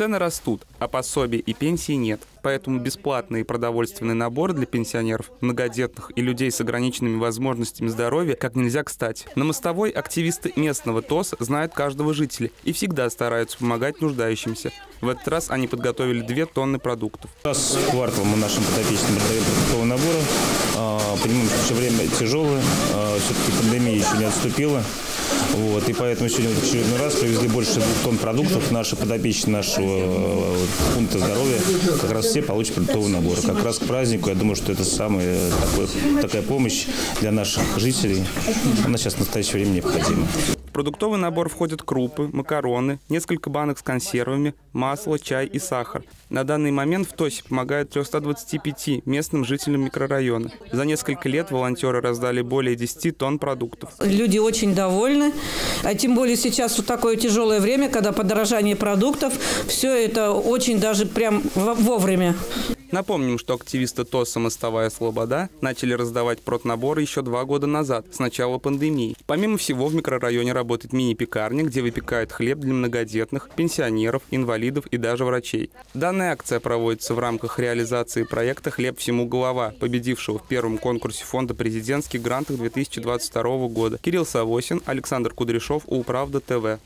Цены растут, а пособий и пенсии нет. Поэтому бесплатные продовольственные наборы для пенсионеров, многодетных и людей с ограниченными возможностями здоровья как нельзя кстати. На мостовой активисты местного ТОС знают каждого жителя и всегда стараются помогать нуждающимся. В этот раз они подготовили 2 тонны продуктов. Раз в квартал мы нашим подопечным продаем продуктовые наборы. А, Понимаем, что время тяжелое, а, все-таки пандемия еще не отступила. Вот, и поэтому сегодня в очередной раз привезли больше двух тонн продуктов. Наши подопечные нашего э, пункта здоровья как раз все получат продуктовые наборы. Как раз к празднику, я думаю, что это самая такой, такая помощь для наших жителей. Она сейчас в настоящее время необходима. В продуктовый набор входят крупы, макароны, несколько банок с консервами, масло, чай и сахар. На данный момент в ТОСе помогают 325 местным жителям микрорайона. За несколько лет волонтеры раздали более 10 тонн продуктов. Люди очень довольны, а тем более сейчас вот такое тяжелое время, когда подорожание продуктов, все это очень даже прям во- вовремя. Напомним, что активисты ТОСа «Мостовая Слобода» начали раздавать проднаборы еще два года назад, с начала пандемии. Помимо всего, в микрорайоне работает мини-пекарня, где выпекают хлеб для многодетных, пенсионеров, инвалидов и даже врачей. Данная акция проводится в рамках реализации проекта «Хлеб всему голова», победившего в первом конкурсе Фонда президентских грантов 2022 года. Кирилл Савосин, Александр Кудряшов, Управда ТВ.